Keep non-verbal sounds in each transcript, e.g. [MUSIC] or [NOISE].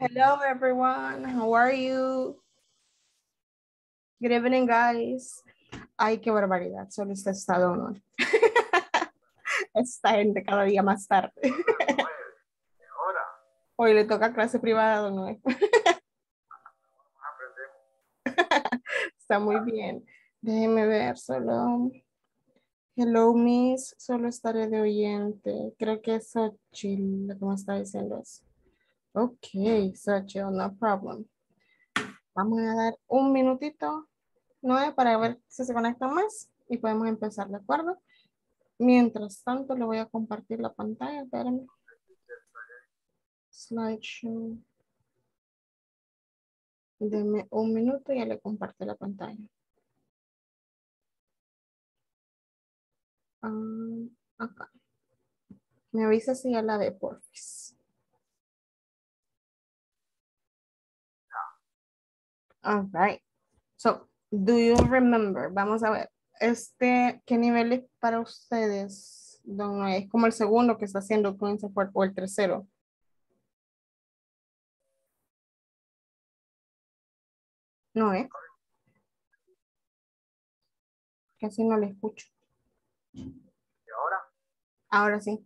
Hello, everyone. How are you? Good evening, guys. Ay, qué barbaridad. Solo está estado uno. [LAUGHS] Esta gente cada día más tarde. Hoy le toca clase privada a Don Noé. Está muy bien. Déjeme ver, solo. Hello, Miss. Solo estaré de oyente. Creo que es Xochitl, como está diciendo eso. Ok, Xochitl, no problem. Vamos a dar un minutito, Noé, para ver si se conecta más y podemos empezar, ¿de acuerdo? Mientras tanto, le voy a compartir la pantalla. Espérenme. Slideshow. Deme un minuto y ya le comparto la pantalla. Ah, acá. Me avisa si ya la ve, porfis. All right. So, do you remember? Vamos a ver. Este, ¿qué nivel es para ustedes? Don? Es como el segundo que está haciendo con Support o el tercero. No, ¿eh? Casi no le escucho. ¿Y ahora? Ahora sí.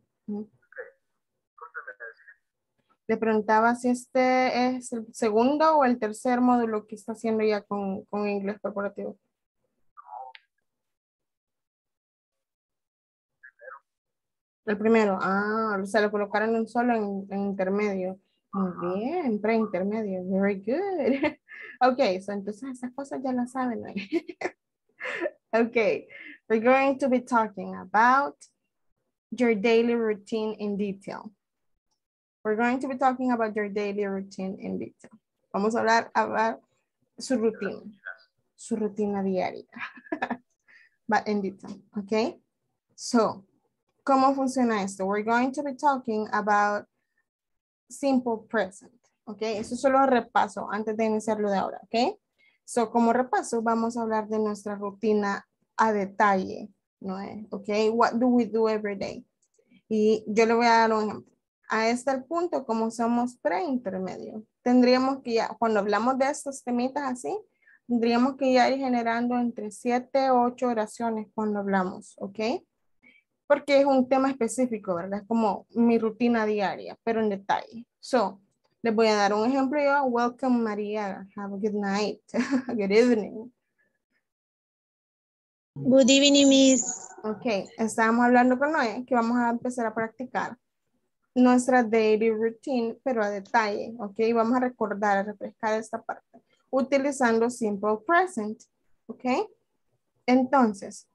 Le preguntaba si este es el segundo o el tercer módulo que está haciendo ya con, con inglés corporativo. El primero. Ah, se lo colocaron un solo en, en intermedio. Muy bien, pre-intermedio. Very good. [LAUGHS] ok, so entonces esas cosas ya las saben. ¿no? [LAUGHS] okay, we're going to be talking about your daily routine in detail. We're going to be talking about your daily routine in detail. Vamos a hablar about su rutina, su rutina diaria, [LAUGHS] but in detail, okay? So, ¿cómo funciona esto? We're going to be talking about simple present, okay? Eso solo repaso antes de iniciarlo de ahora, okay? So, como repaso, vamos a hablar de nuestra rutina a detalle, ¿no? Okay, what do we do every day? Y yo le voy a dar un ejemplo. A este punto, como somos pre-intermedio, tendríamos que ya, cuando hablamos de estos temitas así, tendríamos que ya ir generando entre 7 o 8 oraciones cuando hablamos, ¿ok? Porque es un tema específico, ¿verdad? Es como mi rutina diaria, pero en detalle. So, les voy a dar un ejemplo yo. Welcome, María. Have a good night. [LAUGHS] good evening. Good evening, Miss. Ok, estábamos hablando con Noé que vamos a empezar a practicar nuestra daily routine, pero a detalle, ok. Vamos a recordar, a refrescar esta parte utilizando simple present, ok. Entonces,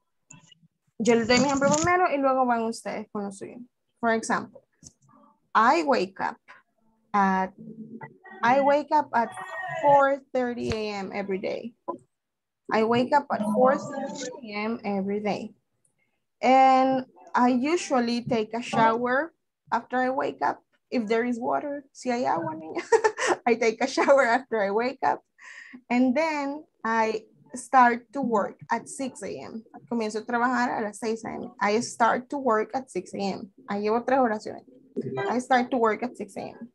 yo les doy mi ejemplo primero y luego van ustedes con lo suyo. For example, I wake up at I wake up at 4:30 a.m. every day. I wake up at 4:30 a.m. every day. And I usually take a shower after I wake up. If there is water, si hay agua, niña. [LAUGHS] I take a shower after I wake up. And then I start to work at 6 a.m. Comienzo a trabajar a las 6 a.m. I start to work at 6 a.m. Ahí llevo tres oraciones. I start to work at 6 a.m.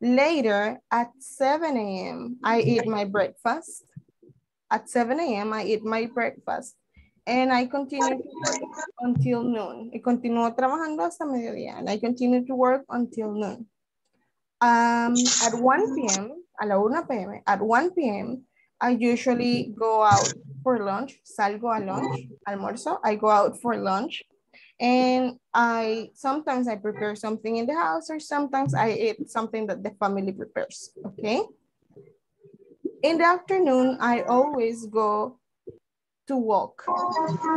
Later, at 7 a.m., I eat my breakfast. At 7 a.m., I eat my breakfast. And I continue to work until noon. Y continúo trabajando hasta mediodía. And I continue to work until noon. Um, at 1 p.m., a la 1 p.m., at 1 p.m., I usually go out for lunch. Salgo a lunch, almuerzo. I go out for lunch. And I sometimes I prepare something in the house or sometimes I eat something that the family prepares, okay? In the afternoon, I always go to walk.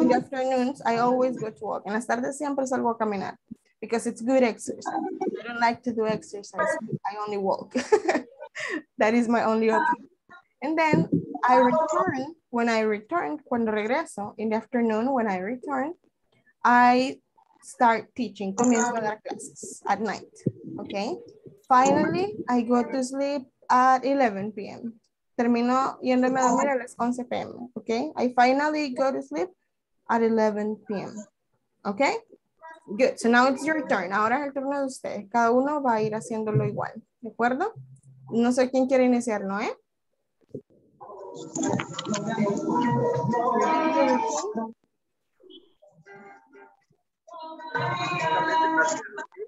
In the afternoons, I always go to walk. En las tardes siempre salgo a caminar because it's good exercise. I don't like to do exercise. I only walk. [LAUGHS] that is my only option. And then I return, when I return, cuando regreso, in the afternoon, when I return, I start teaching, comienzo a dar clases at night, okay? Finally, I go to sleep at 11 p.m. Termino yéndome a dormir a las 11 p.m., okay? I finally go to sleep at 11 p.m., okay? Good, so now it's your turn. Ahora es el turno de ustedes. Cada uno va a ir haciéndolo igual, ¿de acuerdo? No sé quién quiere iniciar, ¿no? ¿Eh?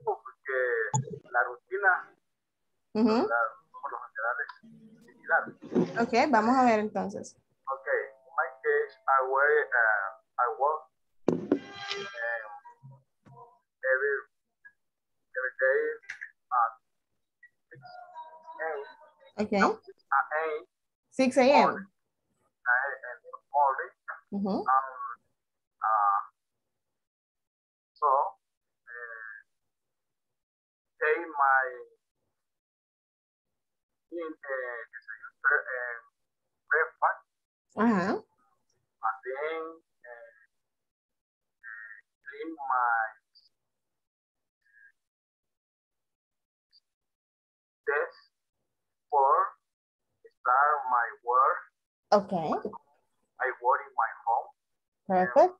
Porque la rutina, Ujú. la, por lo general, es similar. Ok, vamos a ver entonces. Okay, in my case, I work, uh, I work um, every every day at six a.m. Ok. no, six a.m. 6 a.m. morning, uh, in the morning. Ujú. Um, Ajá. and then uh, clean my desk for start my work. Okay. I work in my home. Perfect.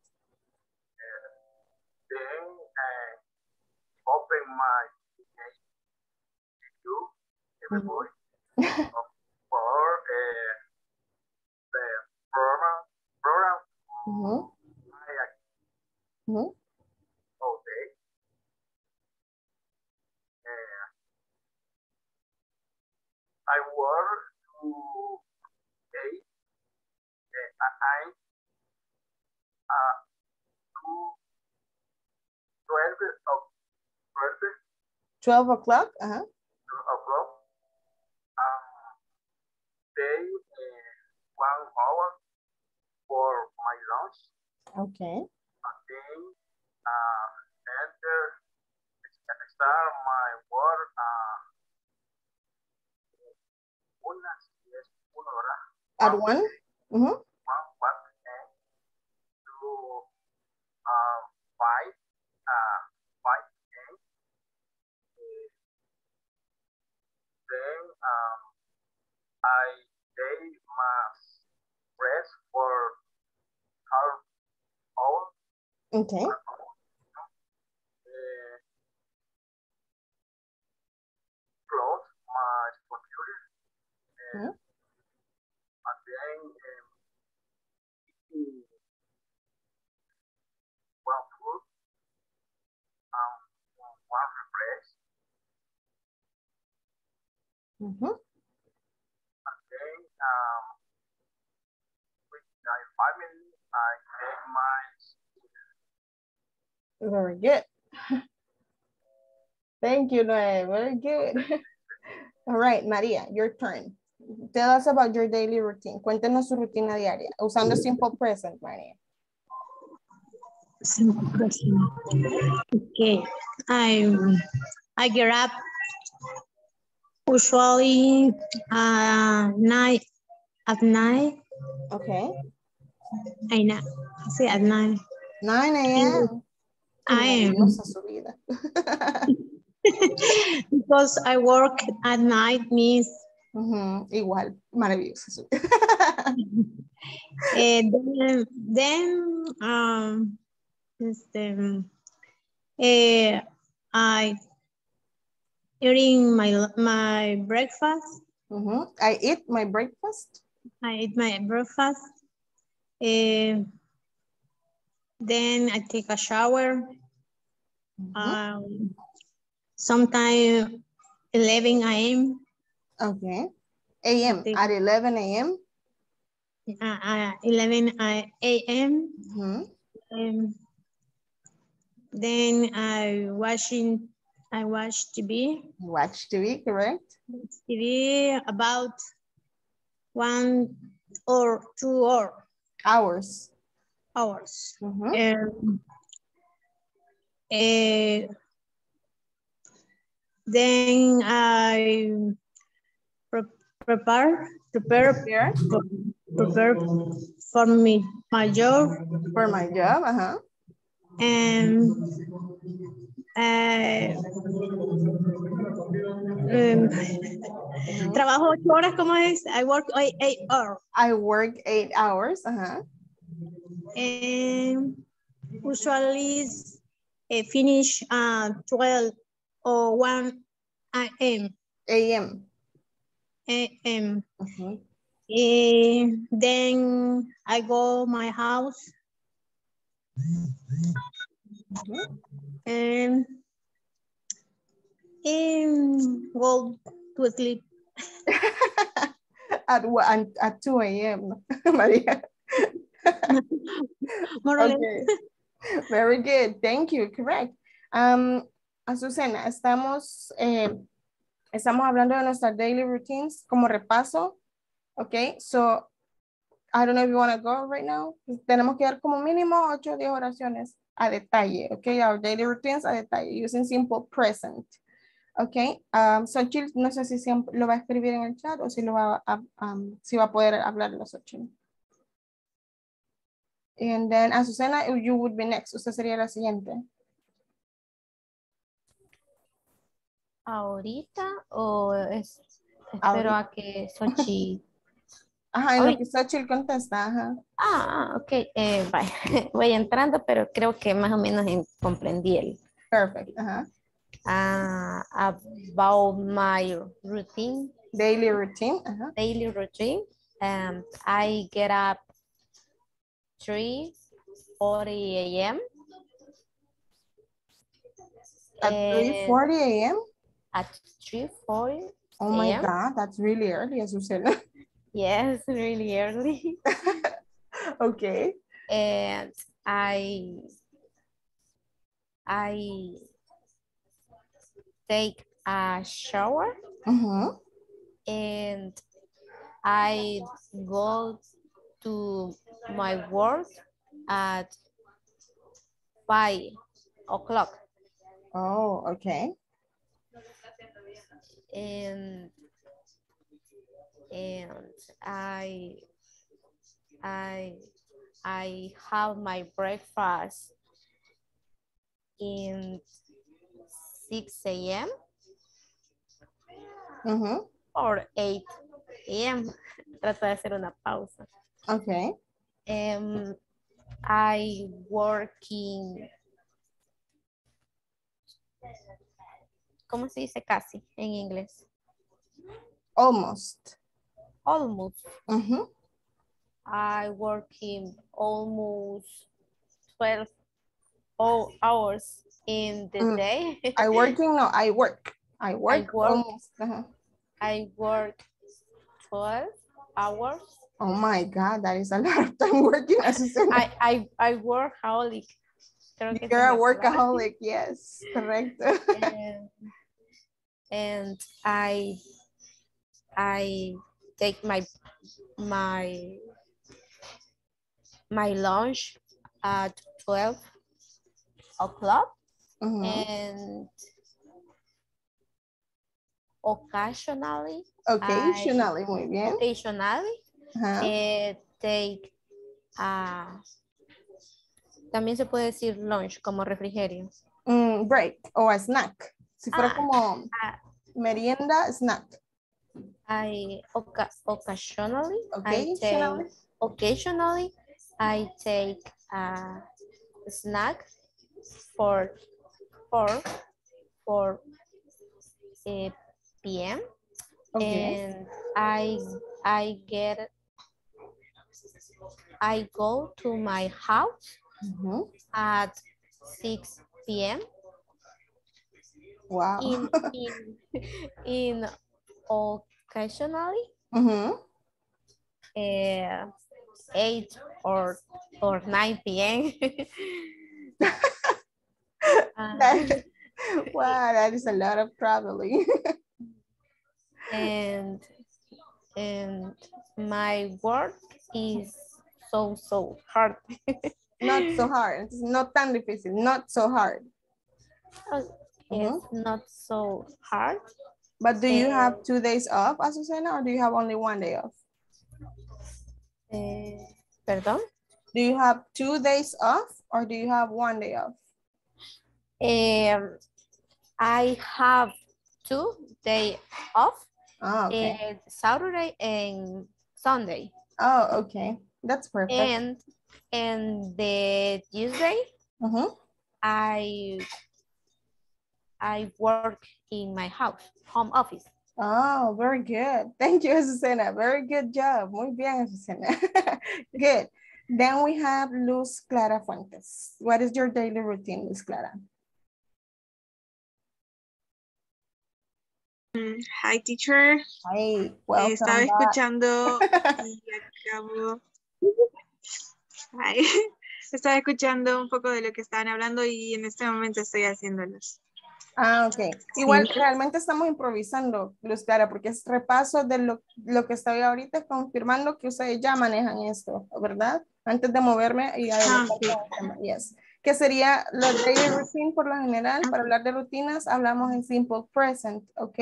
Then uh, open my to everybody for uh, the program I Ujú. okay. Uh, I work to eight. Uh, I uh, to twelve of twelve 12 o'clock. Ajá. o'clock. Um, they uh, one hour for my lunch. Okay. and then uh, enter start my work uh, unas diez, una hora, At 1? Ujú. one, one and to uh, five, uh, five and then um, I they must rest for half hour Okay. close my computer and, and then um, eating one food um one refresh Ujú. and then um with my family I take my [LAUGHS] Very good. Thank you, Noe. Very good. All right, Maria, your turn. Tell us about your daily routine. Cuéntenos su rutina diaria usando simple present, Maria. Simple present. Okay. I I get up usually uh night at night. Okay. I know. See at night. 9 a.m. I am Maravillosa su vida. [LAUGHS] because I work at night means Ujú, Igual, maravillosa su vida. [LAUGHS] eh, then then um este, eh, I eating my my breakfast. Ujú. I eat my breakfast. I eat my breakfast. eh, then I take a shower. Ujú. Um, sometime 11 a.m. Okay. A.m. At 11 a.m. Uh, uh, 11 a.m. Ujú. Um, then I watching I watch TV. Watch TV, correct? TV about one or two or Hours. Hours. Ujú. Um, eh, then I pre- prepare prepare Prepare prepare for me my job for my job. Uh-huh. and eh, em, trabajo ocho horas, ¿cómo es? I work eight, eight hours. I work eight hours. Uh-huh. And usually eh, finish uh, 12 or 1 a.m. A.m. A.m. Ujú. eh, then I go my house Ujú. and, and go to sleep. [LAUGHS] At, at, at 2 a.m. [LAUGHS] Maria. More. Okay. Very good. Thank you. Correct. Um, Azucena, estamos, eh, estamos hablando de nuestras daily routines como repaso. Okay. So, I don't know if you want to go right now. Tenemos que dar como mínimo 8 o 10 oraciones a detalle. Okay. Our daily routines a detalle using simple present. Okay. Um, so, no sé si lo va a escribir en el chat o si lo va a, um, si va a poder hablar los ocho. And then Azucena, you would be next. Usted sería la siguiente. ahorita o es, espero Ahorita. a que Sochi. [LAUGHS] Ajá, en lo que Xochitl contesta, ajá. Ah, ah, ok, eh, [LAUGHS] vaya, voy entrando, pero creo que más o menos en- comprendí el. Perfect, ajá. ah, about my routine, Daily routine, ajá. daily routine. Um, I get up 3:40 a.m. At and 3.40 a.m.? At 3:40 Oh my God, that's really early, Azucena. [LAUGHS] Yes, really early. [LAUGHS] okay. and I I take a shower Mhm. and I go to my work at five o'clock Oh, okay. and and I I I have my breakfast in 6 a.m. Mhm. or 8 a.m. [LAUGHS] Trato de hacer una pausa. Okay. Um, I working. ¿Cómo se dice casi en inglés? Almost. Almost. Mhm. I working almost 12 ho- hours in the Mm. day. I [LAUGHS] working, no, I work. I work, I work. almost. ajá. I work 12 hours. Oh my God, that is a [LAUGHS] lot of time working, Azucena. I, I, I workaholic. Creo que You're a workaholic, yes, correct. and, and I I take my my my lunch at 12 o'clock Mhm. and occasionally Occasionally, muy bien. occasionally Eh, take ah, también se puede decir lunch como refrigerio Mm, break o a snack. Si fuera Ah, como ah. merienda, snack. I oca occasionally I Occasionally. take occasionally I take a snack for for for uh, p.m. Okay. and I I get I go to my house Ujú. at 6 p.m. Wow. in [LAUGHS] in in occasionally Ujú. uh, 8 or or 9 p.m. [LAUGHS] Ah. That- wow, that is a lot of traveling. [LAUGHS] and and my work is so so hard. not so [LAUGHS] hard. It's not tan difícil. Not so hard. It's not so hard. But do you Eh. have two days off, Azucena, or do you have only one day off? Eh, perdón. Do you have two days off, or do you have one day off? Um, I have two day off, Oh, okay. eh, Saturday and Sunday, Oh, okay. That's perfect. and and the Tuesday Mhm. I I work in my house, home office. Oh, very good. [LAUGHS] Thank you, Azucena. Very good job. Muy bien, Azucena. [LAUGHS] good. Then we have Luz Clara Fuentes. What is your daily routine, Luz Clara? Hi, teacher. Hi, welcome Estaba back. escuchando [LAUGHS] y acabo. Hi. [LAUGHS] Estaba escuchando un poco de lo que estaban hablando y en este momento estoy haciéndolos. Ah, ok. Igual realmente estamos improvisando, Luz Clara, porque es repaso de lo, lo que estoy ahorita confirmando que ustedes ya manejan esto, ¿verdad? Antes de moverme y adelantar sí. con el tema. Yes. Que sería los daily routine por lo general. Para hablar de rutinas hablamos en simple present, ¿ok?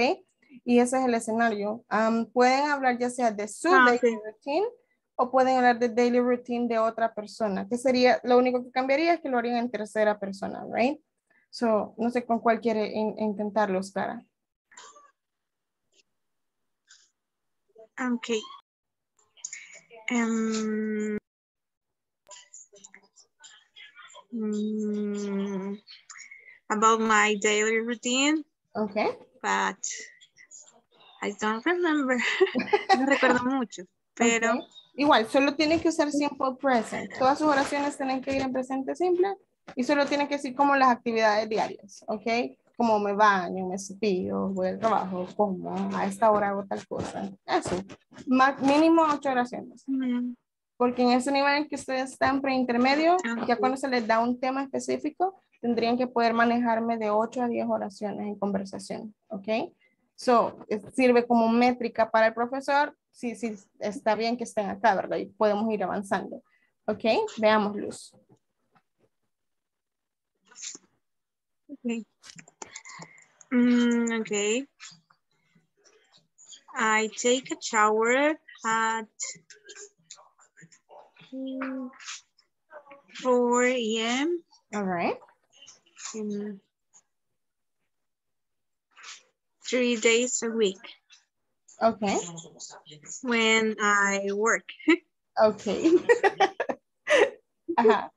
Y ese es el escenario. Am, pueden hablar ya sea de su Ah, daily sí. routine o pueden hablar de daily routine de otra persona, que sería, lo único que cambiaría es que lo harían en tercera persona, right? So, no sé con cuál quiere in- intentarlo, Clara. Ok. Em, mm, about my daily routine, Ok. but I don't remember. [LAUGHS] no recuerdo mucho, pero ok. Igual, solo tienen que usar simple present. Todas sus oraciones tienen que ir en presente simple y solo tienen que decir como las actividades diarias, ¿ok? Como me baño, me cepillo, voy al trabajo, como, a esta hora hago tal cosa. Eso. Ma- mínimo ocho oraciones. mm, Porque en ese nivel en que ustedes están preintermedio, Ah, ya cuando se les da un tema específico, tendrían que poder manejarme de 8 a 10 oraciones en conversación, ¿ok? So, sirve como métrica para el profesor, sí, sí, está bien que estén acá, ¿verdad? Y podemos ir avanzando, ¿ok? Veamos, Luz. okay. Mm, okay. I take a shower at mm, 4 a.m. All right. in three days a week Okay. when I work. Okay. Uh-huh. Ajá.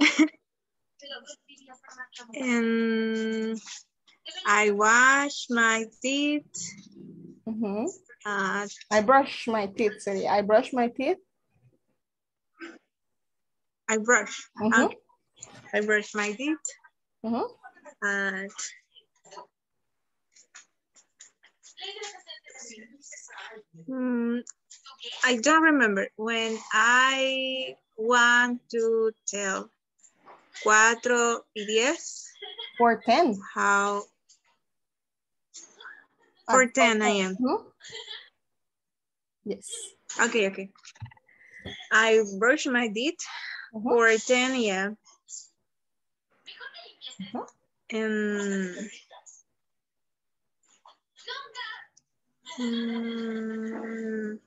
[LAUGHS] And I wash my teeth Ujú. at I brush my teeth, sería. I brush my teeth. I brush. Ujú, Okay. I brush my teeth ujú. at Hmm, I don't remember when I want to tell cuatro y diez For 10. how Ah, For 10 a.m. Ujú. Yes. okay okay I brush my teeth Ujú. for 10 a.m. Ujú. and Mm,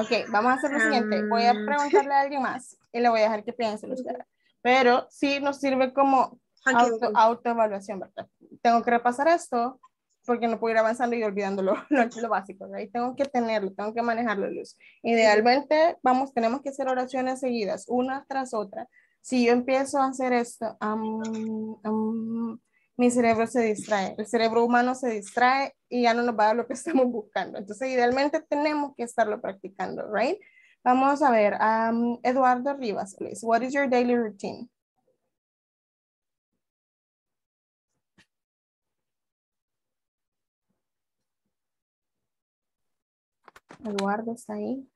Ok, vamos a hacer lo siguiente. Voy a Um, preguntarle a alguien más y le voy a dejar que piense. Lucía. Pero sí nos sirve como okay, auto, autoevaluación, ¿verdad? Tengo que repasar esto porque no puedo ir avanzando y olvidando lo, lo, [LAUGHS] lo básico. Tengo que tenerlo, tengo que manejarlo, Luz. Idealmente, vamos, tenemos que hacer oraciones seguidas, una tras otra. Si yo empiezo a hacer esto, am, am, mi cerebro se distrae, el cerebro humano se distrae y ya no nos va a dar lo que [LAUGHS] estamos buscando. Entonces, idealmente tenemos que estarlo practicando, ¿right? Vamos a ver, am, Eduardo Rivas, please. What is your daily routine? Eduardo está ahí.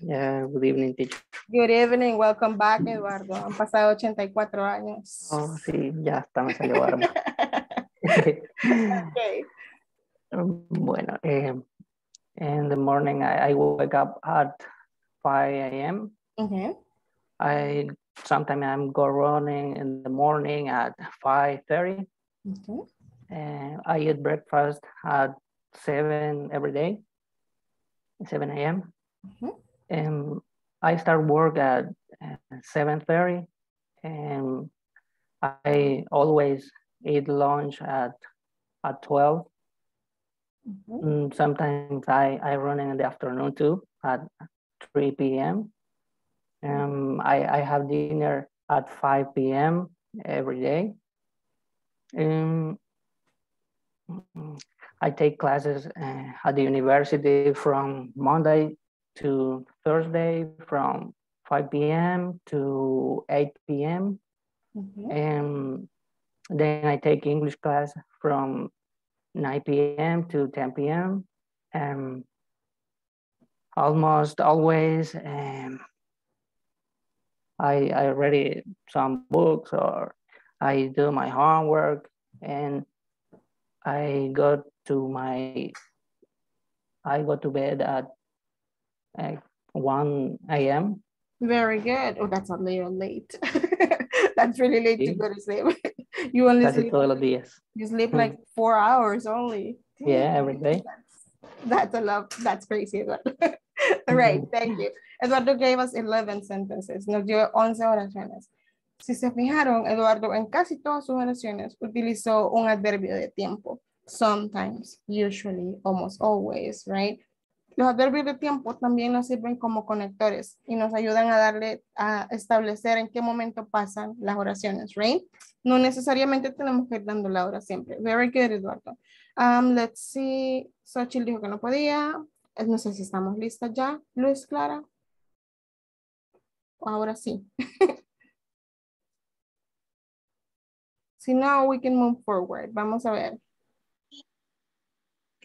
Yeah, good evening, teacher. Good evening, welcome back, Eduardo. Han pasado 84 años. Oh, sí, ya me salió. [LAUGHS] [LAUGHS] Okay. bueno, eh, in the morning I, I wake up at 5 a.m. Okay. I sometimes I'm go running in the morning at 5:30, Okay. and I eat breakfast at 7 every day, 7 a.m. Mhm. And I start work at uh, 7:30, and I always eat lunch at at 12. Mhm. Mm, Sometimes I, I run in the afternoon too at 3 p.m. Um, I, I have dinner at 5 p.m. every day. Um, I take classes uh, at the university from Monday to Thursday from 5 p.m. to 8 p.m. Mhm. And then I take English class from 9 p.m. to 10 p.m. And almost always um, I, I read some books or I do my homework and I go to my, I go to bed at uh, 1 a.m. Very good. Oh, that's a little late. [LAUGHS] that's really late to go to sleep. [LAUGHS] you only Casi sleep, todos los días. you sleep like four hours only. Yeah, every day. That's, that's a lot. That's crazy. [LAUGHS] All right, thank you. Eduardo gave us 11 sentences. Nos dio 11 oraciones. Si se fijaron, Eduardo en casi todas sus oraciones utilizó un adverbio de tiempo. Sometimes, usually, almost always, right? Los adverbios de tiempo también nos sirven como conectores y nos ayudan a darle, a establecer en qué momento pasan las oraciones, right? No necesariamente tenemos que ir dando la hora siempre. Very good, Eduardo. Um, let's see. Xochitl dijo que no podía. Eh, No sé si estamos listas ya. Luis, Clara. Ahora sí. [LAUGHS] si no, we can move forward. Vamos a ver.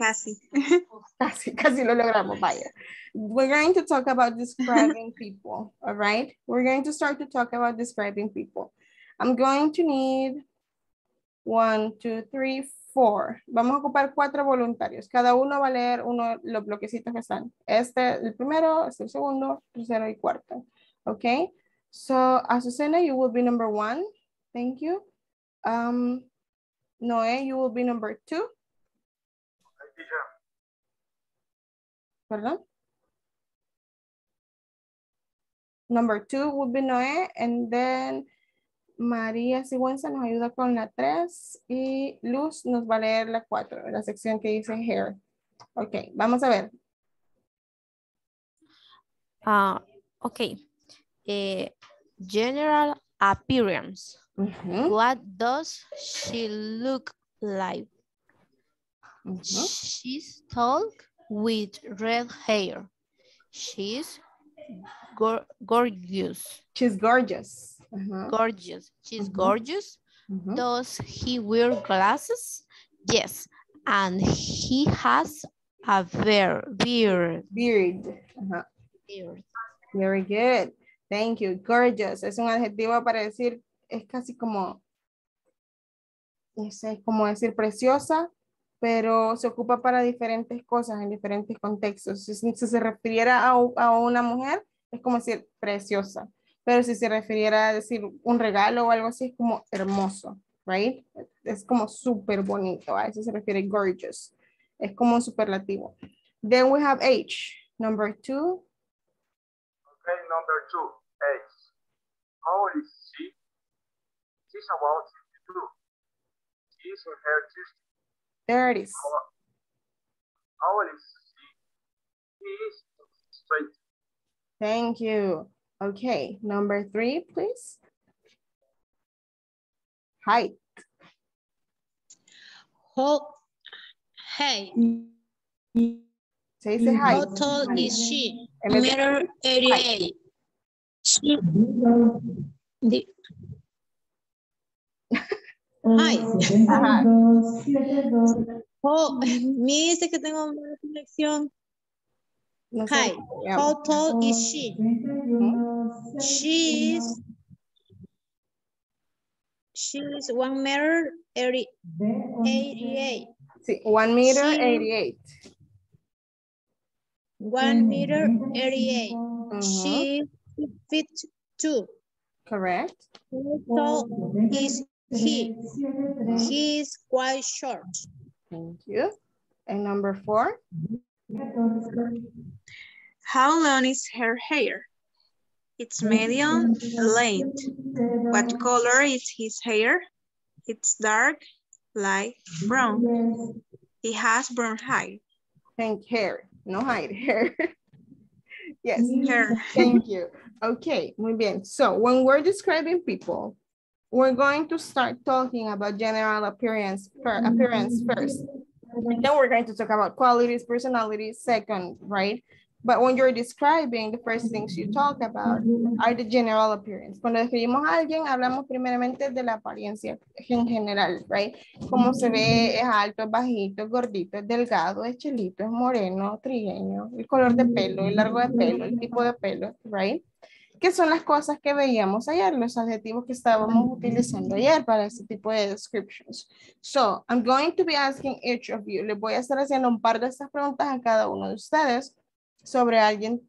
Casi. [LAUGHS] Casi, casi lo logramos, vaya. We're going to talk about describing [LAUGHS] people, all right? We're going to start to talk about describing people. I'm going to need one, two, three, four. Vamos a ocupar cuatro voluntarios. Cada uno va a leer uno de los bloquecitos que están. Este, el primero, este, el segundo, tercero y cuarto. Okay? So, Azucena, you will be number one. Thank you. Um, Noé, you will be number two. Perdón. Number two would be Noé, and then María Sigüenza nos ayuda con la tres y Luz nos va a leer la cuatro, la sección que dice hair. Ok, vamos a ver. Ah, okay. Eh, general appearance. What does she look like? She's tall with red hair. She's gor- gorgeous. She's gorgeous. Gorgeous. She's gorgeous. Does he wear glasses? Yes. And he has a bear, beard. Beard. Beard. Very good. Thank you. Gorgeous. Es un adjetivo para decir, es casi como, no sé, como decir preciosa, pero se ocupa para diferentes cosas en diferentes contextos. Si, se refiriera a, a una mujer, es como decir preciosa. Pero si se refiriera a decir un regalo o algo así, es como hermoso, right? Es como súper bonito. A eso se refiere gorgeous. Es como un superlativo. Then we have H. Number two, okay, number two, age. How old is she? She's about 52. She's in her 60s. There it is. Old is straight. Thank you. Okay, number three, please. Height. How, hey, Se dice height. how tall is she? En vez de- Meter 88. She, the, Hi. Ajá. oh, [LAUGHS] me dice que tengo mala conexión. No sé Hi. cómo se llama. How tall is she? She is, she is one meter eighty, eighty-eight. Sí, one meter, She- 88. One meter eighty-eight. Mhm, She is feet two. Correct. How tall is he? He is quite short. Thank you. And number four. How long is her hair? It's medium length. What color is his hair? It's dark, light brown. He has brown hair. Thank hair, no height, hair. [LAUGHS] yes, Hair. thank you. Okay, muy bien. So when we're describing people, we're going to start talking about general appearance, per, appearance first. And then we're going to talk about qualities, personalities second, right? But when you're describing, the first things you talk about are the general appearance. Cuando describimos a alguien, hablamos primeramente de la apariencia en general, right? Cómo se ve, es alto, es bajito, es gordito, es delgado, es chelito, es moreno, trigueño, el color de pelo, el largo de pelo, el tipo de pelo, right? ¿Qué son las cosas que veíamos ayer, los adjetivos que estábamos utilizando ayer para este tipo de descriptions. So, I'm going to be asking each of you. Les voy a estar haciendo un par de estas preguntas a cada uno de ustedes sobre alguien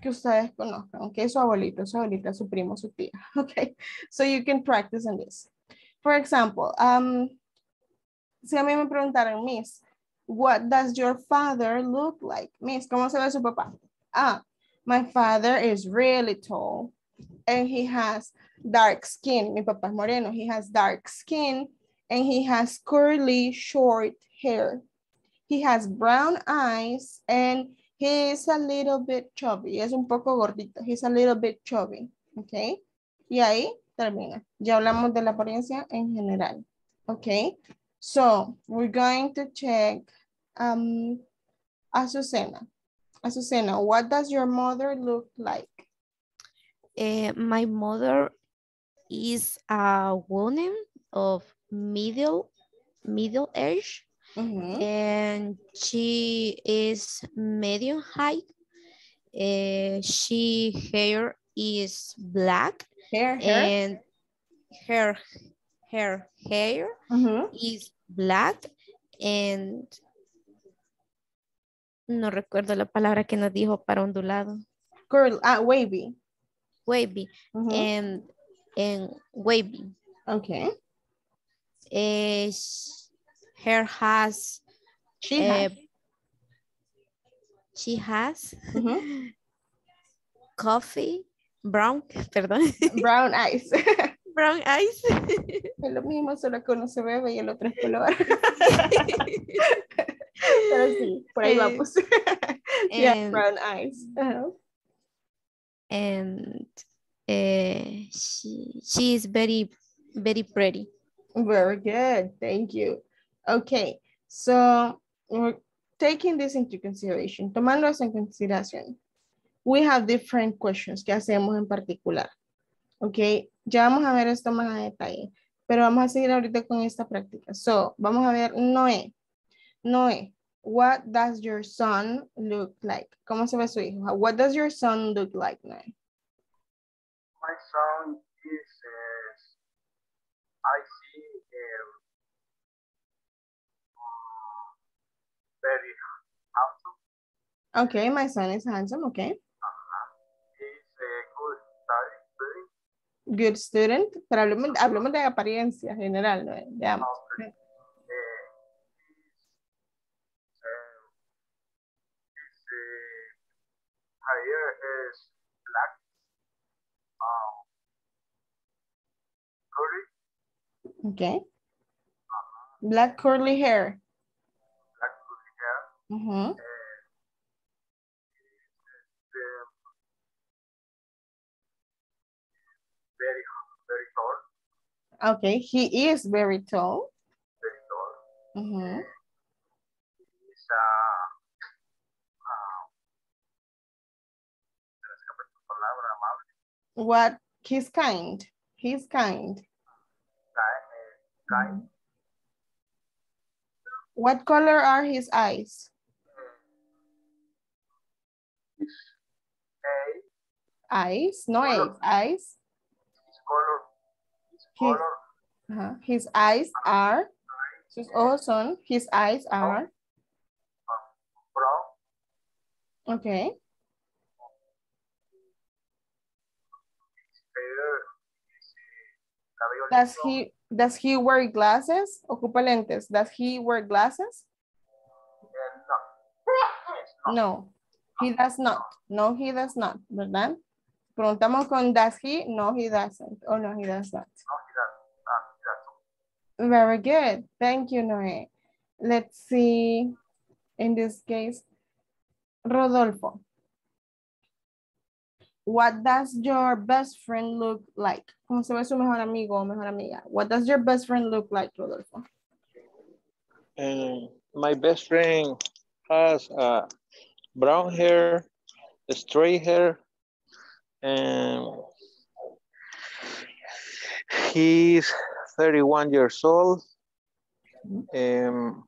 que ustedes conozcan, ok, su abuelito, su abuelita, su primo, su tía, [LAUGHS] ok, so you can practice on this. For example, um, si a mí me preguntaran, Miss, what does your father look like? Miss, ¿cómo se ve su papá? Ah, my father is really tall and he has dark skin. Mi papá es moreno, he has dark skin and he has curly short hair. He has brown eyes and He's a little bit chubby. Es un poco gordito. He's a little bit chubby. Ok. Y ahí termina. Ya hablamos de la apariencia en general. Ok. So, we're going to check um, Azucena. Azucena, what does your mother look like? Uh, my mother is a woman of middle middle age Mhm. and she is medium height. Uh, she hair is black Hair, hair. and her her hair Mhm. is black and no recuerdo la palabra que nos dijo para ondulado. Curl, ah, wavy. Wavy Mhm. and and wavy. Okay. Eh, her has She eh, has. she has [LAUGHS] coffee brown [LAUGHS] perdón Brown eyes. [LAUGHS] brown eyes es lo mismo, solo que uno se bebe y el otro es color. Pero sí, por ahí Eh, vamos. [LAUGHS] yeah, and- brown eyes. And uh, she she is very very pretty Very good. Thank you. Okay. So we're taking this into consideration. Tomando eso en consideración. We have different questions que hacemos en particular. Ok. Ya vamos a ver esto más a detalle. Pero vamos a seguir ahorita con esta práctica. So, vamos a ver Noé. Noé, what does your son look like? ¿Cómo se ve su hijo? What does your son look like, Noé? My son is, uh, I see, um, very handsome. Okay, my son is handsome. Okay. He's a good study. Good student. Pero hablemos, hablemos de apariencia general, Noé. Veamos. Uh, Okay. Black curly hair. black curly hair. Mhm. Um, very, very tall, Okay, he is very tall. very tall. Mhm. He's uh, uh, se me escapa esta palabra, amable, What? He's kind. He's kind, eh, What color are his eyes? his Eyes? No eyes. Color. Eyes. his color, his His- color, Ajá. His eyes are. Sus ojos son. His eyes are. brown, Okay. his his Does he does he wear glasses? Ocupa lentes. Does he wear glasses? no, no. He does not. No, he does not. ¿Verdad? Preguntamos con does he? No, he doesn't. Oh, no, he does not. no, he doesn't, no, he doesn't. Very good. Thank you, Noé. Let's see. In this case, Rodolfo. What does your best friend look like? ¿Cómo se ve su mejor amigo o mejor amiga? What does your best friend look like, Rodolfo? And my best friend has uh, brown hair, straight hair, and he's 31 years old. Um,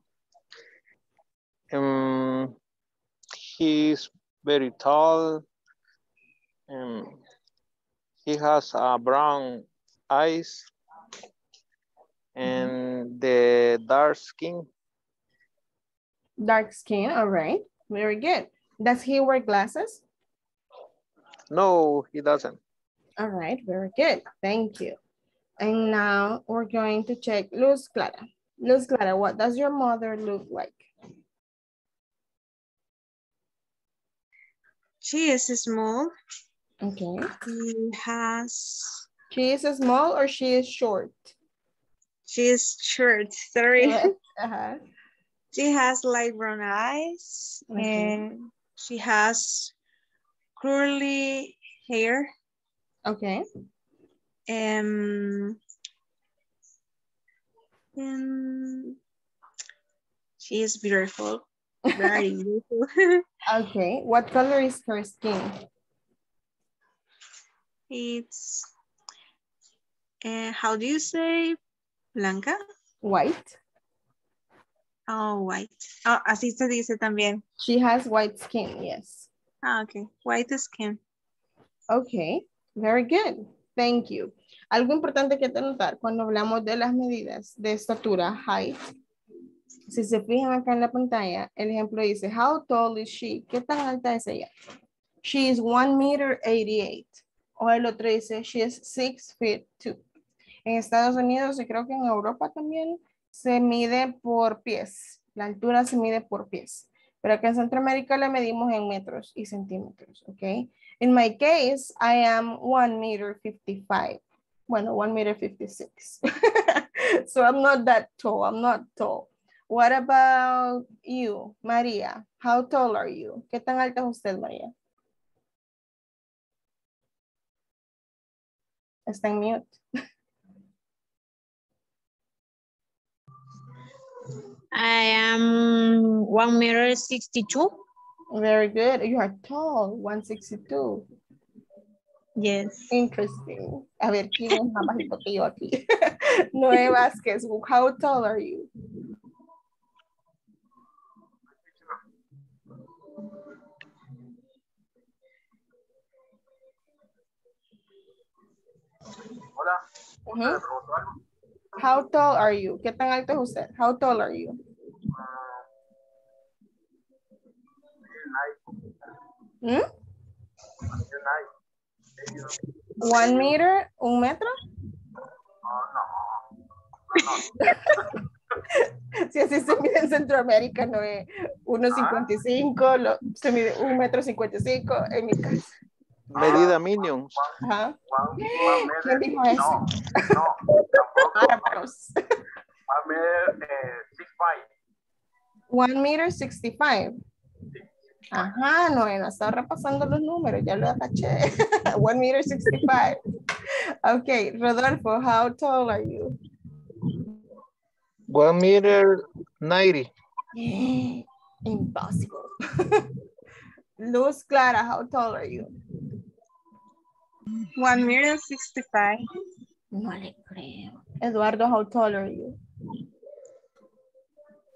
um, he's very tall. Um, he has uh, brown eyes and the dark skin. Dark skin, all right. Very good. Does he wear glasses? No, he doesn't. All right, very good. Thank you. And now we're going to check Luz Clara. Luz Clara, what does your mother look like? She is small. Okay. She has, She is small or she is short? she is short, sorry. [LAUGHS] Uh-huh. She has light brown eyes Okay. and she has curly hair. Okay. Um, and she is beautiful, very [LAUGHS] beautiful. [LAUGHS] Okay. What color is her skin? It's, uh, how do you say, blanca? White. Oh, white. Oh, así se dice también. She has white skin, yes. Ah, okay. White skin. Okay, very good. Thank you. Algo importante que notar cuando hablamos de las medidas de estatura, height. Si se fijan acá en la pantalla, el ejemplo dice, how tall is she? ¿Qué tan alta es ella? She is 1 meter 88. O el otro dice, she is 6 feet 2. En Estados Unidos y creo que en Europa también se mide por pies. La altura se mide por pies. Pero acá en Centroamérica la medimos en metros y centímetros, ¿ok? In my case, I am 1 meter 55. Bueno, 1 meter 56. [LAUGHS] so I'm not that tall. I'm not tall. What about you, Maria? How tall are you? ¿Qué tan alta es usted, María? Está en mute. I am one meter 62. Very good. You are tall, 162. Yes. Interesting. A ver, [LAUGHS] ¿quién es más bajito que yo aquí? [LAUGHS] Noé Vázquez, how tall are you? Ujú. ¿Me preguntó algo? How tall are you? ¿Qué tan alto es usted? How tall are you? ¿Mm? One meter, un metro. no, no. [LAUGHS] Si así se mide en Centroamérica, no es 1.55, lo- se mide un metro 55 en mi casa. Medida minions. Ajá. One, one ¿Quién meter, dijo eso? no, no, tampoco. Bárbaros. One meter, eh, six five. One meter 65. Ajá, no, no estaba repasando los números, ya lo caché. [LAUGHS] One meter 65. Ok, Rodolfo, how tall are you? One meter 90. [GASPS] Impossible. [LAUGHS] Luz Clara, how tall are you? One meter 65. No le creo. Eduardo, how tall are you?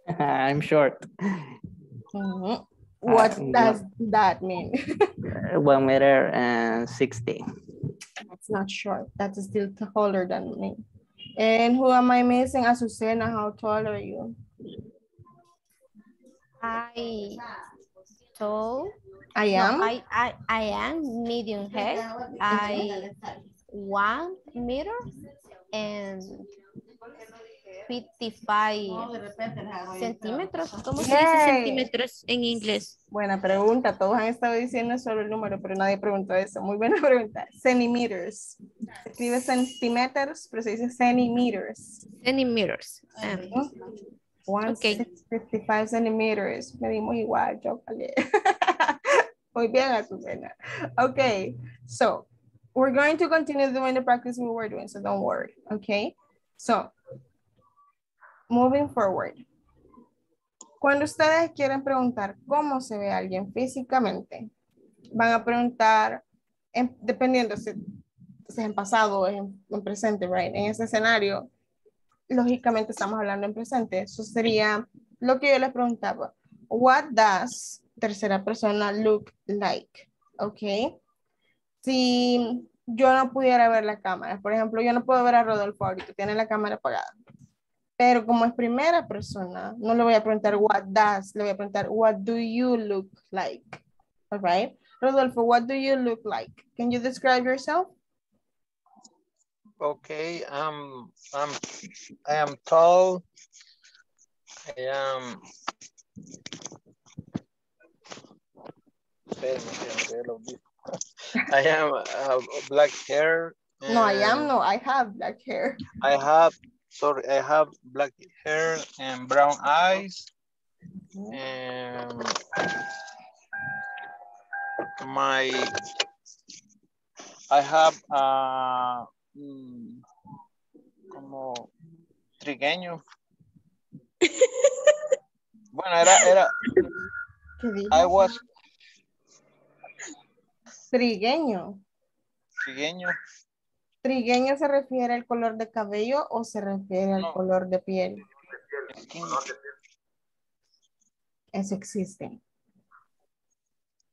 [LAUGHS] I'm short. Mhm. What Uh, does that mean? [LAUGHS] One meter and 60. That's not short. That's still taller than me. And who am I missing? Azucena, how tall are you? I tall. I No, am. I, I, I am medium height. I one meter and 55 centímetros. ¿Cómo se dice centímetros en inglés? Buena pregunta. Todos han estado diciendo solo el número, pero nadie preguntó eso. Muy buena [LAUGHS] pregunta. Centimeters. Se escribe centímetros, pero se dice centimeters. Centimeters. Ah, One Ok. 55 centimeters. Medimos igual, yo vale. [LAUGHS] Muy bien, Azucena. Okay, so we're going to continue doing the practice we were doing, so don't worry, okay? So, moving forward. Cuando ustedes quieren preguntar cómo se ve alguien físicamente, van a preguntar, en- dependiendo si, es en pasado o en presente, right? En ese escenario, lógicamente estamos hablando en presente. Eso sería lo que yo les preguntaba. What does tercera persona look like? Ok. Si yo no pudiera ver la cámara, por ejemplo, yo no puedo ver a Rodolfo ahorita, tiene la cámara apagada. Pero como es primera persona, no le voy a preguntar what does, le voy a preguntar what do you look like? All right. Rodolfo, what do you look like? Can you describe yourself? Okay, um, I'm, I am tall. I am. Espérenme, espérenme, que. [LAUGHS] I am uh, black hair. No, I am. No, I have black hair. I have, sorry, I have black hair and brown eyes. And my, I have, uh, mm, como trigueño. [LAUGHS] Bueno, era, era. I was Trigueño. trigueño. ¿Trigueño se refiere al color de cabello o se refiere al No. color de piel? Eso existe.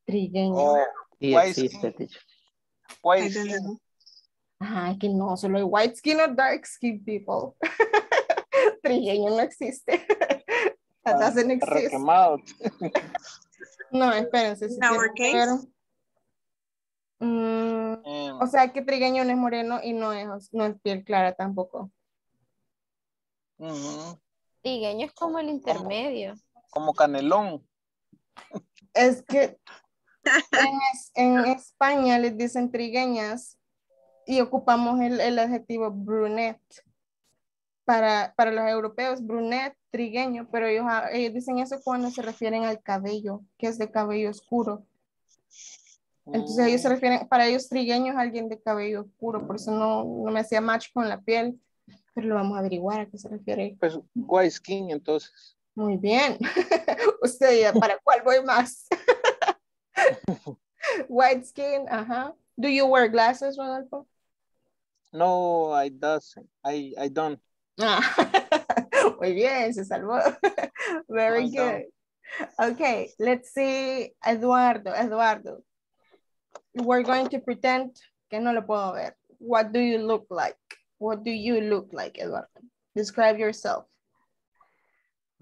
Trigueño. Oh, Why existe, skin? teacher. white skin. Ajá, es que no, solo hay white skin o dark skin people. [LAUGHS] Trigueño no existe. That doesn't exist. No, espérense. si In our ver-. Mm, And o sea que trigueño no es moreno y no es, no es piel clara tampoco. Trigueño es como el intermedio. como canelón. Es que [LAUGHS] en España les dicen trigueñas y ocupamos el, el adjetivo brunette. Para, para los europeos, brunette, trigueño, pero ellos, ah, ellos dicen eso cuando se refieren al cabello, que es de cabello oscuro. Entonces ellos se refieren, para ellos trigueño es alguien de cabello oscuro, por eso no, no me hacía match con la piel, pero lo vamos a averiguar a qué se refiere. Pues white skin, entonces. Muy bien. [LAUGHS] Usted ya, ¿para cuál voy más? [LAUGHS] White skin, ajá. Do you wear glasses, Rodolfo? No, I doesn't. I, I don't. Ah, [LAUGHS] Muy bien, se salvó. Very I don't. good. Okay, let's see. Eduardo, Eduardo. We're going to pretend que no lo puedo ver. What do you look like? What do you look like, Eduardo? Describe yourself.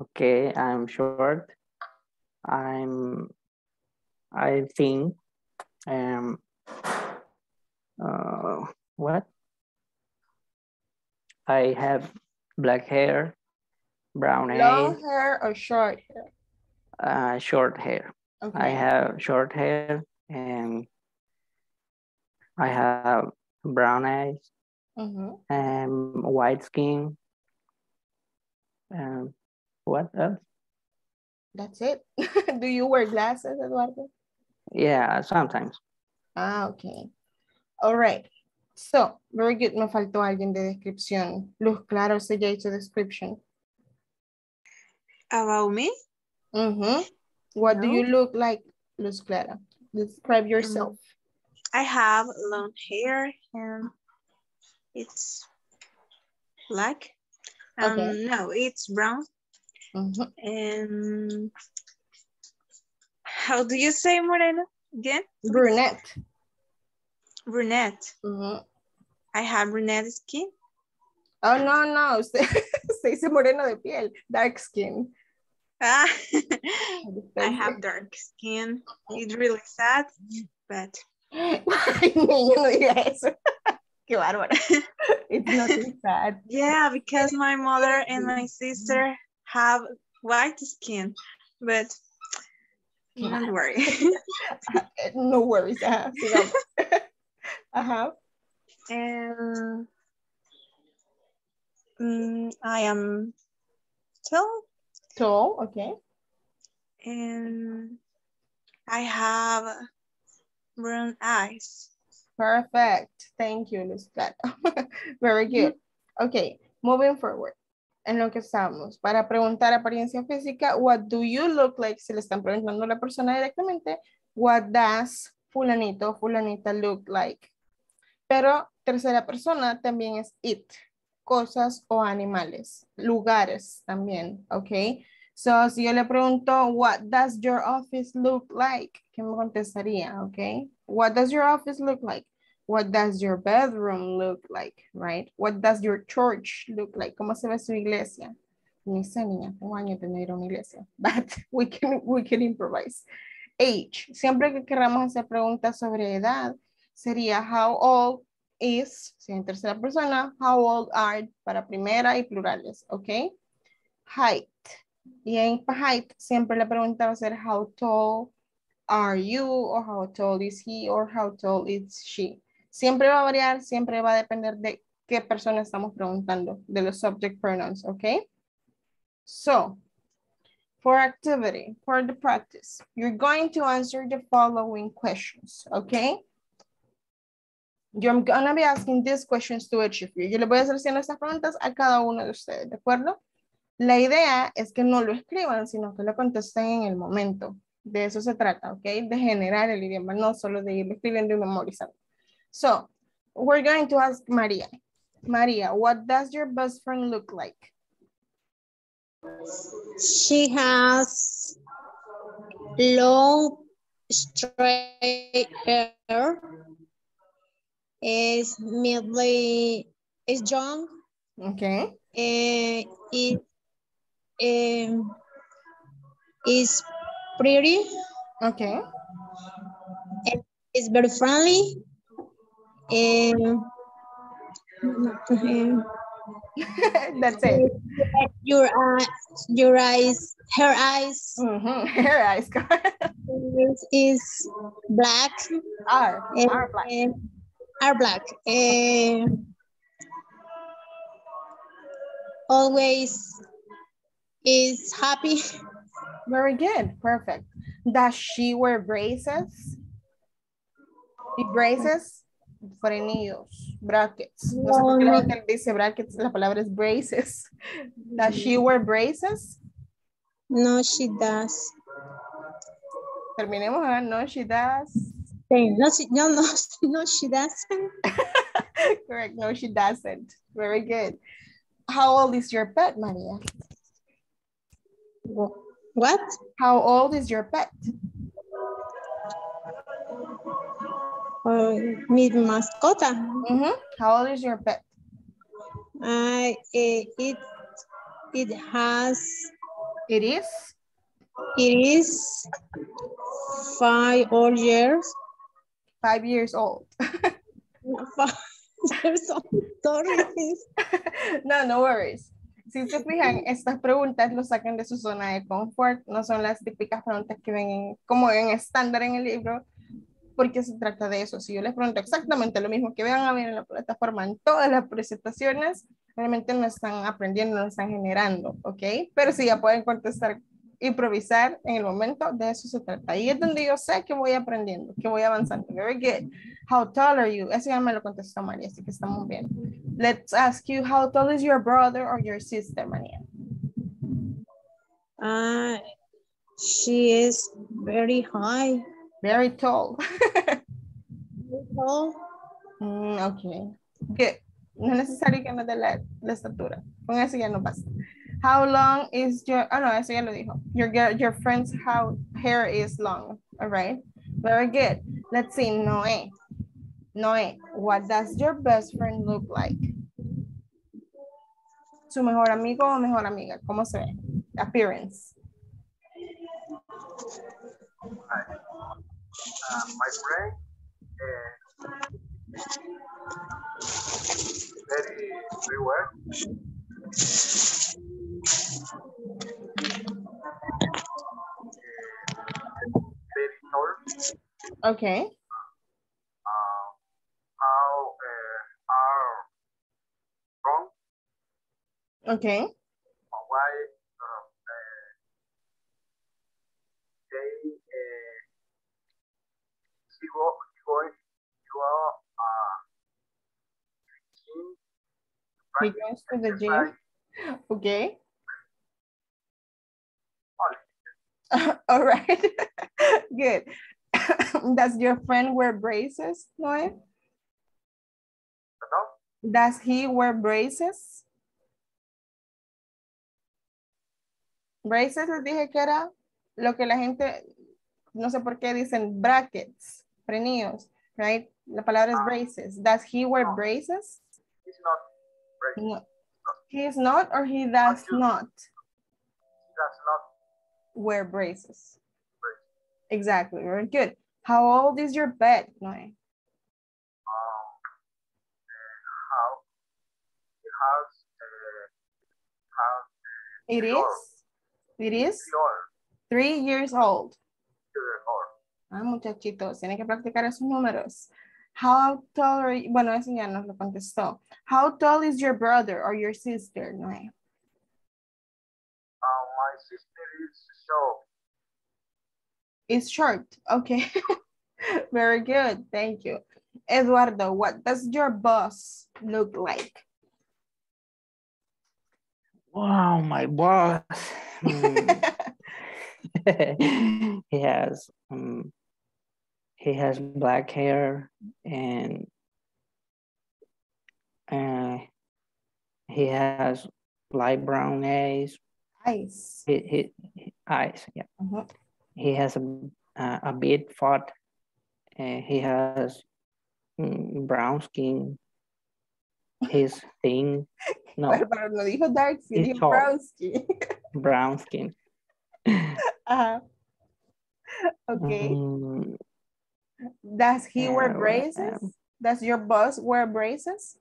Okay, I'm short. I'm, I think, um, uh, what? I have black hair, brown Long hair or short hair? uh, short hair. Okay. I have short hair and I have brown eyes Mhm. and white skin. And what else? That's it. [LAUGHS] Do you wear glasses, Eduardo? Yeah, sometimes. Ah, okay. All right. So, very good. Me faltó alguien de descripción. Luz Clara, usted ya hizo description. About me? Mhm. What do you look like, Luz Clara? Describe yourself. I have long hair and it's black. Um, Okay. No, it's brown. Mhm. And how do you say moreno again? Brunette. Brunette. Mhm. I have brunette skin. Oh, no, no. [LAUGHS] Usted, usted dice moreno de piel. Dark skin. Ah, [LAUGHS] I have dark skin. It's really sad, but Niño, no diga eso. [LAUGHS] Qué bárbaro. [LAUGHS] It's nothing sad. yeah, because my mother and my sister have white skin, but don't worry. [LAUGHS] No worries. Sigamos. Ajá. and mm, I am tall Tall, okay. and I have brown eyes. Perfect. Thank you, Lizbeth. [LAUGHS] Very good. Okay, moving forward. En lo que estamos, para preguntar apariencia física, what do you look like? Si le están preguntando a la persona directamente, what does fulanito o fulanita look like? Pero tercera persona también es it, cosas o animales, lugares también, ¿ok? So, si yo le pregunto, what does your office look like? ¿Qué me contestaría? ¿Ok? What does your office look like? What does your bedroom look like? Right? What does your church look like? ¿Cómo se ve su iglesia? Ni sé, niña, tengo años de no una iglesia. [LAUGHS] But we can, we can improvise. Age. Siempre que queramos hacer preguntas sobre edad, sería how old is, si en tercera persona, how old are para primera y plurales, ¿ok? Height. Y en height siempre la pregunta va a ser how tall are you or how tall is he or how tall is she. Siempre va a variar, siempre va a depender de qué persona estamos preguntando, de los subject pronouns, ¿ok? So, for activity, for the practice, you're going to answer the following questions, ¿ok? You're gonna be asking these questions to each of you. Yo le voy a hacer haciendo estas preguntas a cada uno de ustedes, ¿de acuerdo? La idea es que no lo escriban, sino que lo contesten en el momento. De eso se trata, ¿ok? De generar el idioma, no solo de ir escribiendo y memorizando. So, we're going to ask Maria. Maria, what does your best friend look like? She has long, straight hair. Is midly, is young. Okay. Uh, is, um, is pretty. Okay. Is very friendly. Um, um, [LAUGHS] That's it. your eye, your eyes, her eyes Mhm. [LAUGHS] Her eyes is, is black. are, are black. and are black. Um, always is happy. Very good. Perfect. Does she wear braces? Y braces, frenillos, brackets. No sé por qué la gente dice brackets, la palabra es braces. Does she wear braces? No, she does. Terminemos, ¿ah? No, she does. No, she, no, no, [LAUGHS] no, she doesn't. [LAUGHS] Correct. No, she doesn't. Very good. How old is your pet, Maria? What? How old is your pet? Uh, mi mascota. Mhm. How old is your pet? I eh, it it has It is it is five old years. five years old. [LAUGHS] Five years old. Sorry. [LAUGHS] no, no worries. Si se fijan, estas preguntas lo sacan de su zona de confort, no son las típicas preguntas que ven en- como en estándar en el libro, porque se trata de eso. Si yo les pregunto exactamente lo mismo que vean a ver en la plataforma en todas las presentaciones, realmente no están aprendiendo, no están generando, ¿ok? Pero si ya pueden contestar, improvisar en el momento, de eso se trata. Ahí es donde yo sé que voy aprendiendo, que voy avanzando. Very good. How tall are you? Eso ya me lo contestó María, así que estamos bien. Let's ask you, how tall is your brother or your sister, María? Uh, she is very high. Very tall. [LAUGHS] tall. Mm, ok. Good. No es necesario que nos dé la, la estatura. Con eso ya no basta. How long is your, oh no, eso ya lo dijo. Your, your friend's how hair is long. All right. Very good. Let's see, Noé. Noé, what does your best friend look like? Su mejor amigo o mejor amiga. ¿Cómo se ve? Appearance. Uh, my friend, uh, very, very well. Very tall. Okay. Uh, how uh, are strong? Okay. Why uh, they uh, she, wo- go uh, gym, He goes to the gym. Okay. only. [LAUGHS] All right. [LAUGHS] Good. [LAUGHS] Does your friend wear braces, Noé? Perdón, Does he wear braces? Braces les dije que era lo que la gente, no sé por qué dicen brackets, frenillos, right? La palabra es ah. braces. Does he wear braces? he's not breaking. No. He is not or he does not He does not wear braces. Exactly, very good. How old is your pet, Noé? Um, and how he has uh, has It is? It is three years old. Ah, muchachitos, tienen que practicar esos números. How tall are you? Bueno, eso ya nos lo contestó. How tall is your brother or your sister, Noé? uh, my sister is. It's short. Okay. [LAUGHS] Very good. Thank you. Eduardo, what does your boss look like? Wow, my boss. Mm. [LAUGHS] [LAUGHS] he has um, he has black hair and uh, he has light brown eyes. Nice. He, he, eyes, yeah. Mhm. He has a a, a bit fat. And he has mm, brown skin. He's thin. No, Bárbaro no dijo dark skin, It's dijo tall. brown skin. [LAUGHS] brown skin. Ajá. Okay. Mm, Does he wear Uh, braces? um, Does your boss wear braces?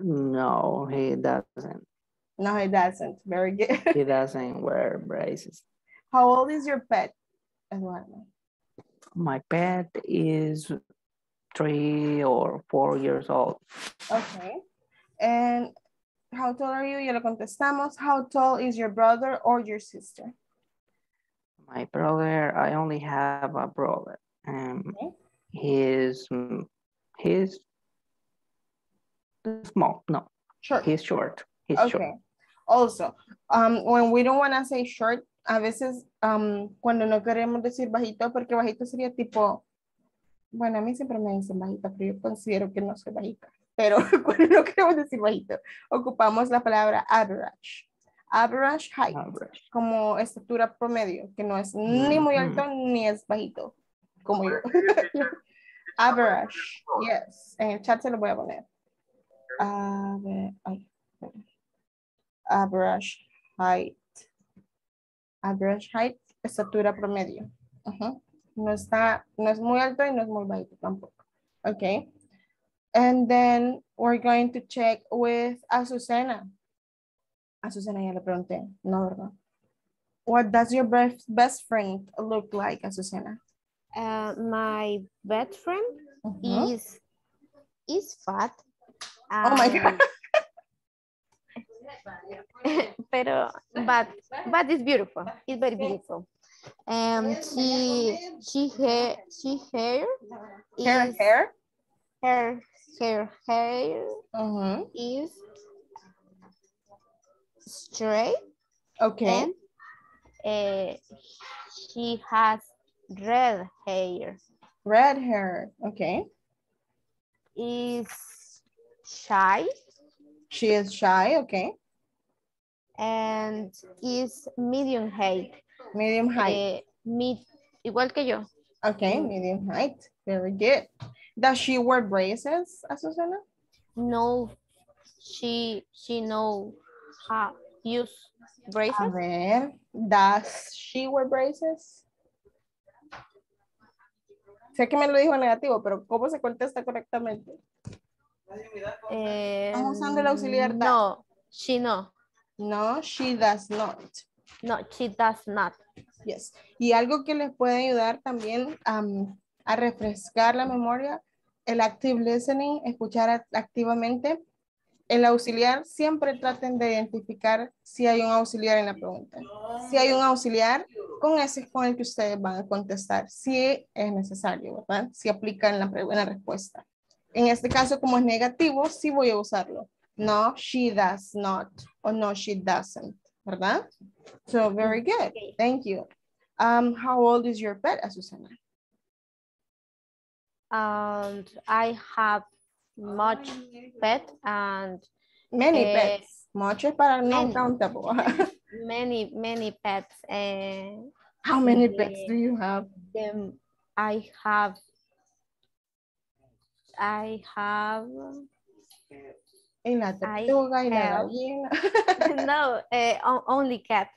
no, he doesn't. No, he doesn't. Very good. He doesn't wear braces. How old is your pet, Eduardo? My pet is three or four years old. Okay. And how tall are you? Ya lo contestamos. How tall is your brother or your sister? My brother, I only have a brother. Um, Okay. he is, mm, he's small. No, Short. he's short. He's short. Okay. short. Also, um, when we don't want to say short, a veces um, cuando no queremos decir bajito, porque bajito sería tipo, bueno, a mí siempre me dicen bajita, pero yo considero que no soy bajita. Pero [LAUGHS] cuando no queremos decir bajito, ocupamos la palabra average. Average height, Average. como estatura promedio, que no es ni muy alto ni es bajito, como yo. [LAUGHS] Average, yes. En el chat se lo voy a poner. Ave- ay, espera. Average height. Average height, estatura promedio. No está, no es muy alto y no es muy bajito tampoco. Okay. And then we're going to check with Azucena. Azucena ya le pregunté, no, ¿verdad? What does your best, best friend look like, Azucena? Uh, my best friend Ujú. is is fat. Oh my God. [LAUGHS] pero but but it's beautiful. It's very beautiful. Um, she she hair she hair is hair? her her hair Ujú. is straight Okay. and uh, she has red hair. Red hair. Okay. Is shy She is shy. Okay. and is medium height. Medium height. Eh, mid, igual que yo. Okay. Medium height. Very good. Does she wear braces, Azucena? No, she she know how use A braces. ver. Does she wear braces? Sé que me lo dijo negativo, pero ¿cómo se contesta correctamente? Eh, Estamos usando el auxiliar that. No, she no. No, she does not. No, she does not. Yes. Y algo que les puede ayudar también am, a refrescar la memoria, el active listening, escuchar act- activamente. El auxiliar, siempre traten de identificar si hay un auxiliar en la pregunta. Si hay un auxiliar, con ese es con el que ustedes van a contestar si es necesario, ¿verdad? Si aplican la, pre- la respuesta. En este caso, como es negativo, sí voy a usarlo. No, she does not, or no, she doesn't, ¿verdad? So, very good. Thank you. Um, how old is your pet, Azucena? And I have much pet and Many Eh, pets. Much es para no many. countable. [LAUGHS] many, many pets. And How many pets do you have? them I have I have Y la tortuga y la gallina. no eh, only cat.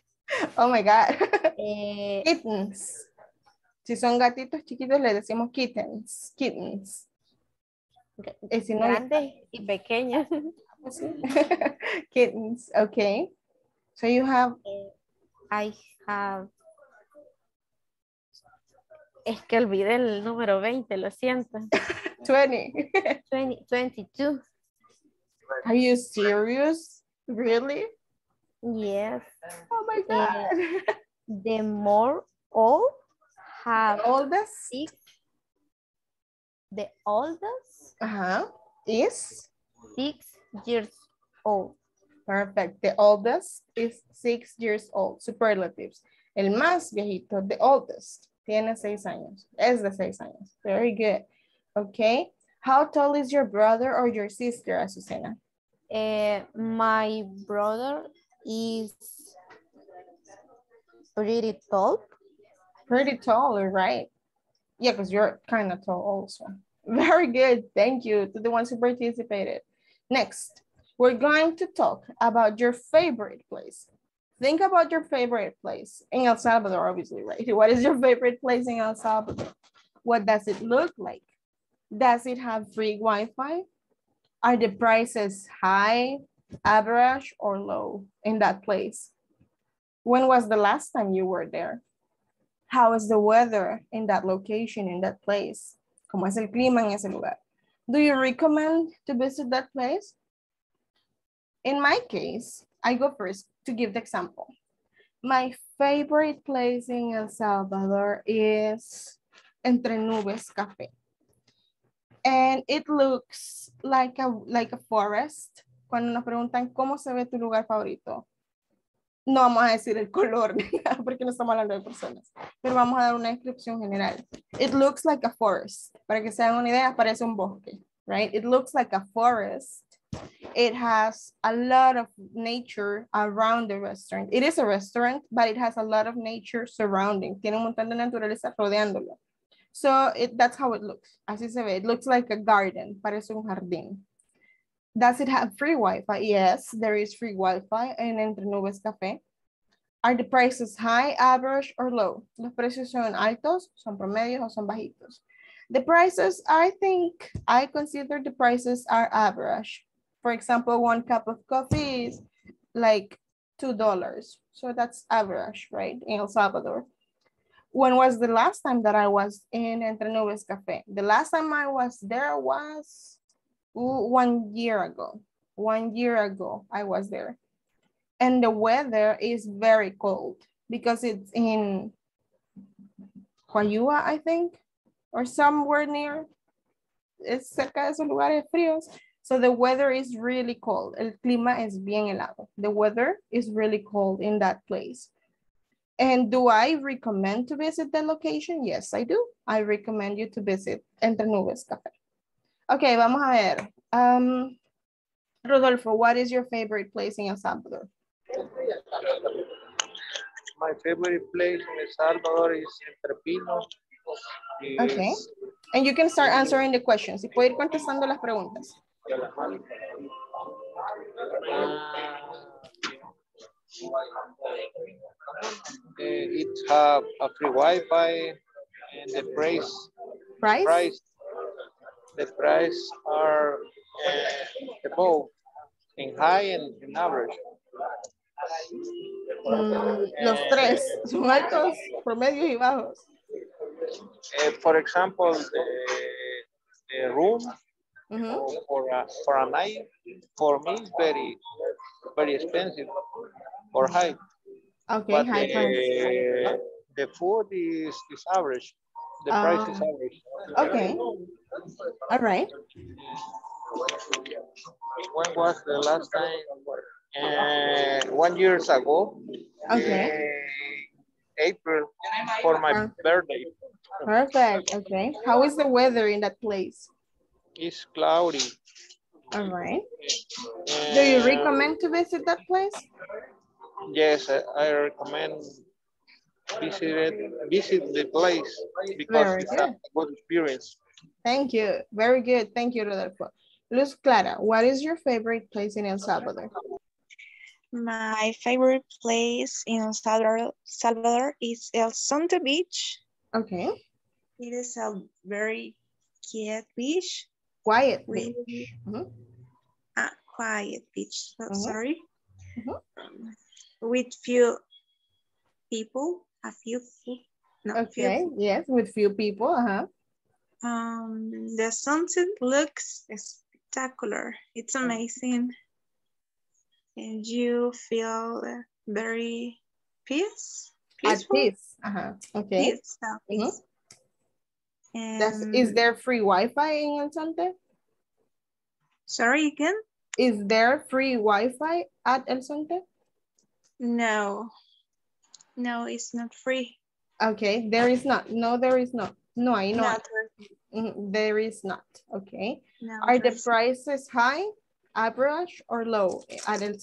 Oh my God. Eh, Kittens. Si son gatitos chiquitos, le decimos kittens. Kittens. Gra- Y si no, grandes y pequeños. [LAUGHS] sí. [LAUGHS] kittens. Okay. So you have, I have. Es que olvidé el número 20, lo siento. [LAUGHS] 20. 20, 22. Are you serious? Really? Yes. Oh my God. The more old have Oldest? six. The oldest Uh-huh. Is? six years old. Perfect. The oldest is six years old. Superlatives. El más viejito, the oldest, tiene seis años. Es de seis años. Very good. Okay. How tall is your brother or your sister, Azucena? Eh, my brother is pretty tall. Pretty tall, right? Yeah, because you're kind of tall also. [LAUGHS] Very good. Thank you to the ones who participated. Next, we're going to talk about your favorite place. Think about your favorite place in El Salvador, obviously, right? [LAUGHS] What is your favorite place in El Salvador? What does it look like? Does it have free Wi-Fi? Are the prices high, average, or low in that place? When was the last time you were there? How is the weather in that location, in that place? ¿Cómo es el clima en ese lugar? Do you recommend to visit that place? In my case, I go first to give the example. My favorite place in El Salvador is Entre Nubes Café. And it looks like a, like a forest. Cuando nos preguntan cómo se ve tu lugar favorito, no vamos a decir el [LAUGHS] color porque no estamos hablando de personas, pero vamos a dar una descripción general. It looks like a forest. Para que se hagan una idea, parece un bosque, right? It looks like a forest. It has a lot of nature around the restaurant. It is a restaurant, but it has a lot of nature surrounding. Tiene un montón de naturaleza rodeándolo. So it, that's how it looks. Así se ve. It looks like a garden. Parece jardín. Does it have free Wi-Fi? Yes, there is free Wi-Fi in Entre Nubes Café. Are the prices high, average, or low? Los precios son altos, son promedios, o son bajitos. The prices, I think, I consider the prices are average. For example, one cup of coffee is like $2. So that's average, right, in El Salvador. When was the last time that I was in Entre Nubes Café? The last time I was there was one year ago. One year ago, I was there. And the weather is very cold because it's in Juayúa, I think, or somewhere near. Es cerca de esos lugares fríos. So the weather is really cold. El clima es bien helado. The weather is really cold in that place. And do I recommend to visit the location? Yes, I do. I recommend you to visit Entre Nubes Café. Okay, vamos a ver. Um, Rodolfo, what is your favorite place in El Salvador? My favorite place in El Salvador is Entre Pinos. Okay. And you can start answering the questions. Y puede ir contestando las preguntas. Uh, it have a free Wi-Fi and the price Price? price the price are uh, above in high and in average. Mm, los tres son altos, promedios y bajos. Uh, for example, the, the room Ujú. for a, for a night for me is very very expensive or high. Okay, but high price. the, the food is, is average. The price is Ah. average. Okay. All right. When was the last time? Uh, one years ago. Okay. uh, April for my Ah. birthday. Perfect. Okay. How is the weather in that place? It's cloudy. All right. Do you Uh, recommend to visit that place? Yes, I, I recommend visit it, visit the place because it's a good. good experience. Thank you. Very good. Thank you, Rodolfo. Luz Clara, what is your favorite place in El Salvador? My favorite place in El Salvador, Salvador is El Zonte Beach. Okay. It is a very quiet beach. Quiet with beach. Mhm. a quiet beach. So, Mhm. Sorry. Mhm. Um, with few people, a few, fe- no, few Okay. Yes, with few people. Uh-huh. Um, the sunset looks spectacular. It's amazing. And you feel very peace, At peace. Uh-huh. Okay. Peace, uh, peace. That's, is there free Wi-Fi in El Zonte? Sorry again? Is there free Wi-Fi at El Zonte? No. No, it's not free. Okay, there is not. No, there is not. No, I know. No. Mhm, There is not. Okay. no, Are the prices high, average, or low at El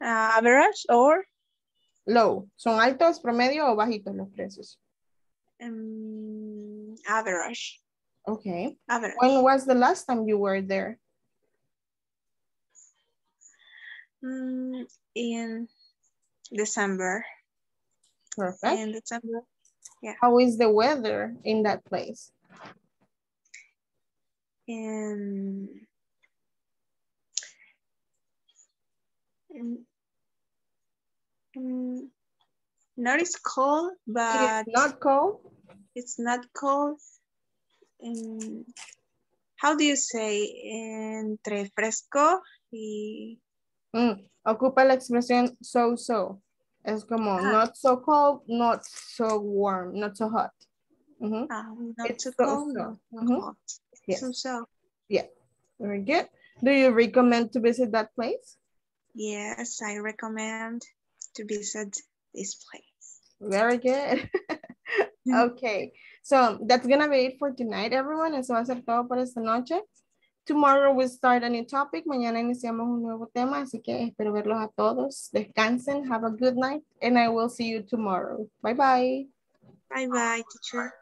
uh, average or Low. ¿Son altos, promedio o bajitos los precios? um, average? Okay. Average. When was the last time you were there? Mm, in December. Perfect. In December. Yeah. How is the weather in that place? in in- in- not as cold, but is not cold. it's not cold. In, how do you say entre fresco y Mm, Ocupa la expresión so-so. Es como Ah. not so cold, not so warm, not so hot. Mm -hmm. ah, not It's too so-so. cold, not too Mhm. hot. Yes. So so Very good. Do you recommend to visit that place? yes, I recommend to visit this place. Very good. [LAUGHS] okay, so that's gonna be it for tonight, everyone. Eso va a ser todo por esta noche. Tomorrow we'll start a new topic. Mañana iniciamos un nuevo tema, así que espero verlos a todos. Descansen, have a good night, and I will see you tomorrow. Bye bye. Bye bye, teacher.